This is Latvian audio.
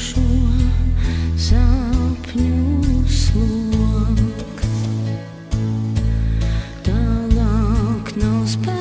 šo sapņu slok. Tālāk nav spēks.